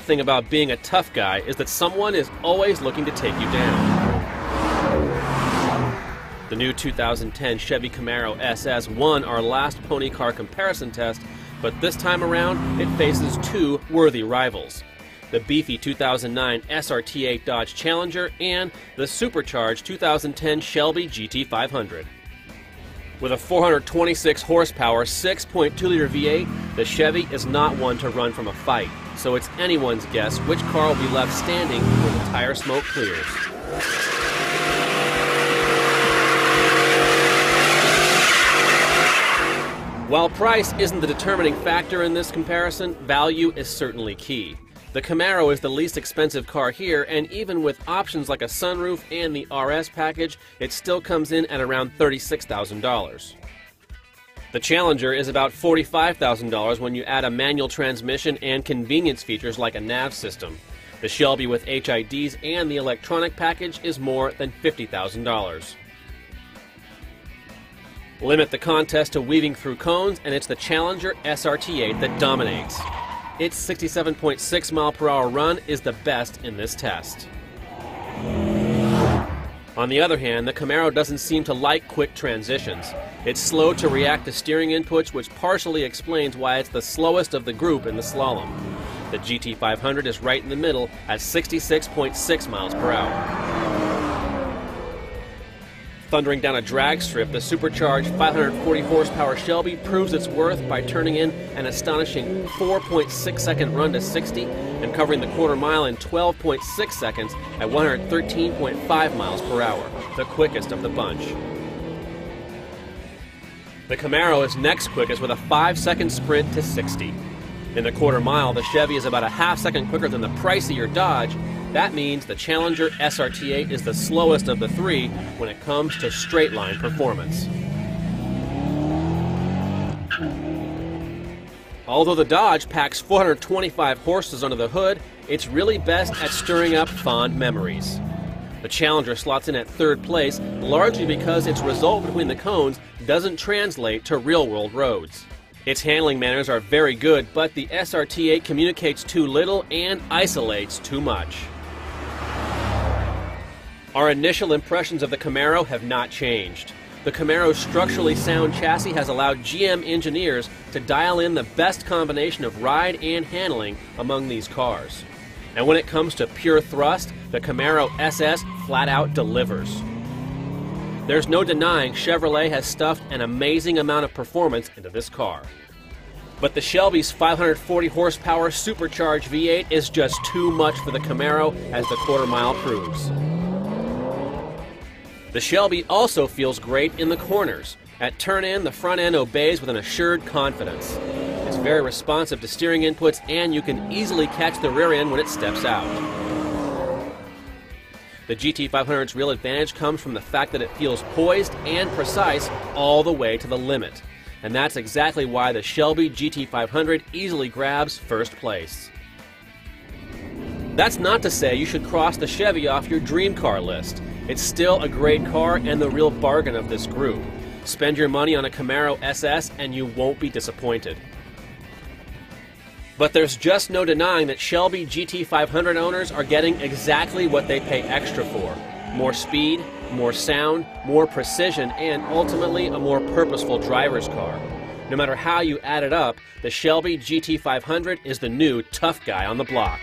thing about being a tough guy is that someone is always looking to take you down. The new 2010 Chevy Camaro SS won our last pony car comparison test, but this time around it faces two worthy rivals the beefy 2009 SRT8 Dodge Challenger and the supercharged 2010 Shelby GT500. With a 426 horsepower 6.2 liter V8, the Chevy is not one to run from a fight, so it's anyone's guess which car will be left standing when the tire smoke clears. While price isn't the determining factor in this comparison, value is certainly key. The Camaro is the least expensive car here, and even with options like a sunroof and the RS package, it still comes in at around $36,000. The Challenger is about $45,000 when you add a manual transmission and convenience features like a nav system. The Shelby with HIDs and the electronic package is more than $50,000. Limit the contest to weaving through cones, and it's the Challenger SRT8 that dominates. Its 67.6 mile per hour run is the best in this test. On the other hand, the Camaro doesn't seem to like quick transitions. It's slow to react to steering inputs, which partially explains why it's the slowest of the group in the slalom. The GT500 is right in the middle at 66.6 miles per hour. Thundering down a drag strip, the supercharged 540 horsepower Shelby proves its worth by turning in an astonishing 4.6 second run to 60 and covering the quarter mile in 12.6 seconds at 113.5 miles per hour, the quickest of the bunch. The Camaro is next quickest with a 5 second sprint to 60. In the quarter mile, the Chevy is about a half second quicker than the pricier Dodge that means the Challenger SRT8 is the slowest of the three when it comes to straight line performance. Although the Dodge packs 425 horses under the hood, it's really best at stirring up fond memories. The Challenger slots in at third place largely because its result between the cones doesn't translate to real world roads. Its handling manners are very good, but the SRT8 communicates too little and isolates too much. Our initial impressions of the Camaro have not changed. The Camaro's structurally sound chassis has allowed GM engineers to dial in the best combination of ride and handling among these cars. And when it comes to pure thrust, the Camaro SS flat out delivers. There's no denying Chevrolet has stuffed an amazing amount of performance into this car. But the Shelby's 540 horsepower supercharged V8 is just too much for the Camaro, as the quarter mile proves. The Shelby also feels great in the corners. At turn in, the front end obeys with an assured confidence. It's very responsive to steering inputs, and you can easily catch the rear end when it steps out. The GT500's real advantage comes from the fact that it feels poised and precise all the way to the limit. And that's exactly why the Shelby GT500 easily grabs first place. That's not to say you should cross the Chevy off your dream car list. It's still a great car and the real bargain of this group. Spend your money on a Camaro SS and you won't be disappointed. But there's just no denying that Shelby GT500 owners are getting exactly what they pay extra for more speed, more sound, more precision, and ultimately a more purposeful driver's car. No matter how you add it up, the Shelby GT500 is the new tough guy on the block.